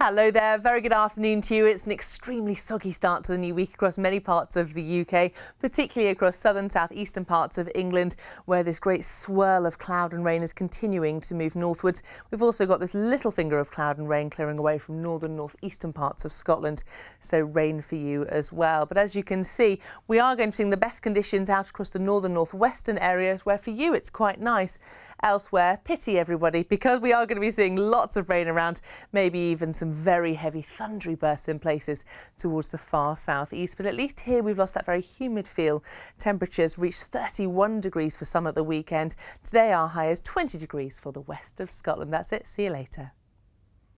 Hello there, very good afternoon to you. It's an extremely soggy start to the new week across many parts of the UK, particularly across southern, southeastern parts of England, where this great swirl of cloud and rain is continuing to move northwards. We've also got this little finger of cloud and rain clearing away from northern, northeastern parts of Scotland, so rain for you as well. But as you can see, we are going to be seeing the best conditions out across the northern, northwestern areas, where for you it's quite nice. Elsewhere, pity everybody, because we are going to be seeing lots of rain around, maybe even some very heavy thundery bursts in places towards the far southeast. But at least here we've lost that very humid feel. Temperatures reached 31 degrees for some at the weekend. Today our high is 20 degrees for the west of Scotland. That's it. See you later.